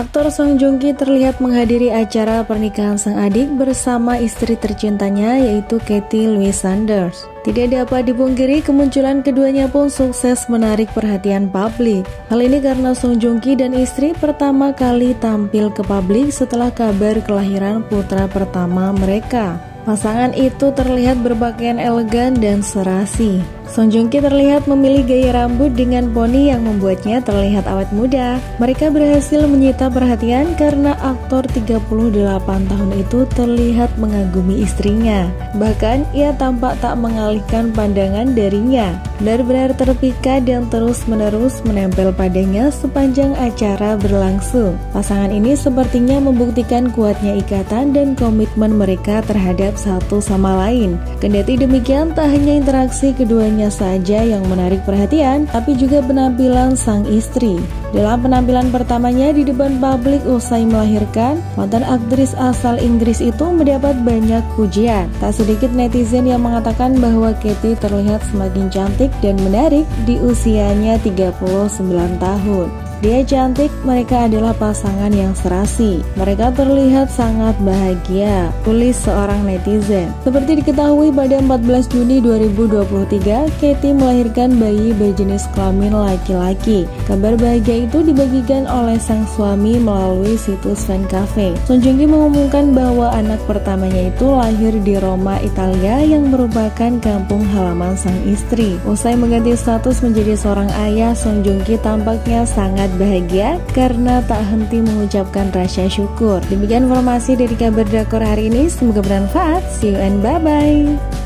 Aktor Song Joong Ki terlihat menghadiri acara pernikahan sang adik bersama istri tercintanya yaitu Katie Louise Sanders. Tidak dapat dipungkiri kemunculan keduanya pun sukses menarik perhatian publik. Hal ini karena Song Joong Ki dan istri pertama kali tampil ke publik setelah kabar kelahiran putra pertama mereka. Pasangan itu terlihat berpakaian elegan dan serasi. Song Joong Ki terlihat memilih gaya rambut dengan poni yang membuatnya terlihat awet muda. Mereka berhasil menyita perhatian karena aktor 38 tahun itu terlihat mengagumi istrinya. Bahkan ia tampak tak mengalihkan pandangan darinya. Benar-benar terpikat dan terus-menerus menempel padanya sepanjang acara berlangsung. Pasangan ini sepertinya membuktikan kuatnya ikatan dan komitmen mereka terhadap satu sama lain. Kendati demikian, tak hanya interaksi keduanya saja yang menarik perhatian, tapi juga penampilan sang istri. Dalam penampilan pertamanya di depan publik usai melahirkan, mantan aktris asal Inggris itu mendapat banyak pujian. Tak sedikit netizen yang mengatakan bahwa Katie terlihat semakin cantik dan menarik di usianya 39 tahun. Dia cantik, mereka adalah pasangan yang serasi. Mereka terlihat sangat bahagia, tulis seorang netizen. Seperti diketahui pada 14 Juni 2023, Katie melahirkan bayi berjenis kelamin laki-laki. Kabar bahagia itu dibagikan oleh sang suami melalui situs fan cafe. Son Joong Ki mengumumkan bahwa anak pertamanya itu lahir di Roma, Italia yang merupakan kampung halaman sang istri. Usai mengganti status menjadi seorang ayah, Son Joong Ki tampaknya sangat sangat bahagia karena tak henti mengucapkan rasa syukur. Demikian informasi dari kabar Drakor hari ini, semoga bermanfaat. See you and bye-bye.